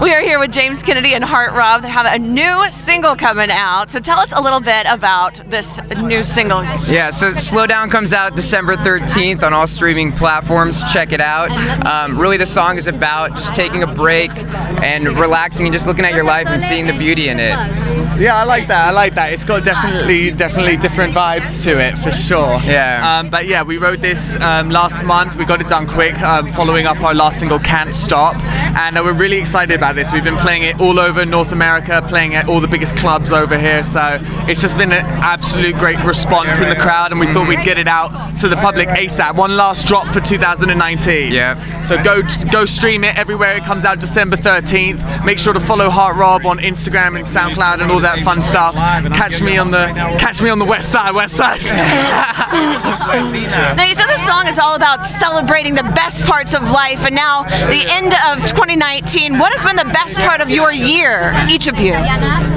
We are here with James Kennedy and Heartrob. They have a new single coming out. So tell us a little bit about this new single. Yeah, so Slow Down comes out December 13th on all streaming platforms. Check it out. Um, really, the song is about just taking a break and relaxing and just looking at your life and seeing the beauty in it. Yeah, I like that. I like that. It's got definitely, definitely different vibes to it for sure. Yeah. Um, but yeah, we wrote this um, last month. We got it done quick, um, following up our last single, "Can't Stop," and uh, we're really excited about this. We've been playing it all over North America, playing at all the biggest clubs over here. So it's just been an absolute great response in the crowd, and we thought we'd get it out to the public ASAP. One last drop for 2019. Yeah. So go go stream it everywhere it comes out December 13th. Make sure to follow Heartrob on Instagram and SoundCloud and all that fun stuff. Catch me on the catch me on the west side, west side. Now you said the song is all about celebrating the best parts of life, and now the end of 2019. What has been the best part of your year, each of you?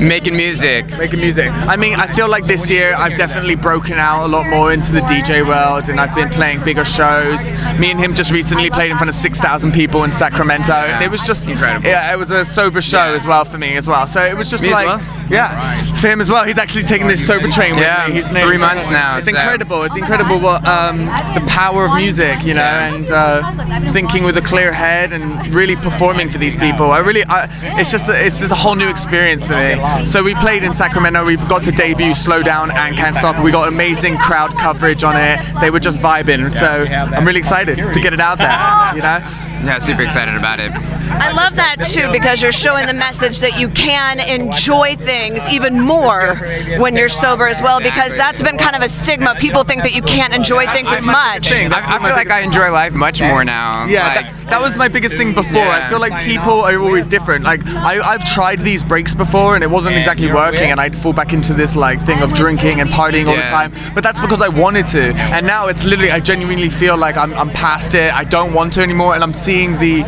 Making music. Making music. I mean, I feel like this year I've definitely broken out a lot more into the DJ world, and I've been playing bigger shows. Me and him just recently played in front of 6,000 people in Sacramento, and it was just Incredible. Yeah, it was a sober show Yeah. as well for me as well. So it was just Me like, well? yeah, for him as well. He's actually taking this sober train with Yeah, me. He's three months now, It's so- incredible. It's incredible what um, the power of music, you know, and uh, thinking with a clear head and really performing for these people. I really, I, it's just, a, it's just a whole new experience for me. So we played in Sacramento. We got to debut "Slow Down" and "Can't Stop." We got amazing crowd coverage on it. They were just vibing. So I'm really excited to get it out there. You know. Yeah, super excited about it. I love that too because you're showing the message that you can enjoy things even more when you're sober as well. Because that's been kind of a stigma. People think that you can't enjoy things as much. I, I feel like I enjoy life much more now. Yeah, Like, that, that was my biggest thing before. I feel like people are always different. Like I, I've tried these breaks before and it wasn't exactly working, and I'd fall back into this like thing of drinking and partying all the time. But that's because I wanted to, and now it's literally I genuinely feel like I'm, I'm past it. I don't want to anymore, and I'm seeing the,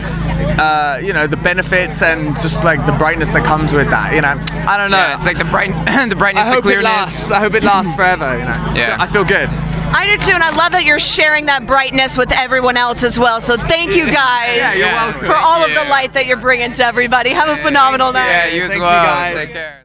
uh, you know, the benefits and just like the brightness that comes with that. You know, I don't know. yeah, it's like the bright, the brightness, the hope it clearness. lasts. I hope it lasts forever. You know. Yeah. I feel good. I do too, and I love that you're sharing that brightness with everyone else as well. So thank you guys Yeah, you're welcome. for all of the light that you're bringing to everybody. Have a phenomenal night. Yeah, you as Thank you, well. guys. Take care.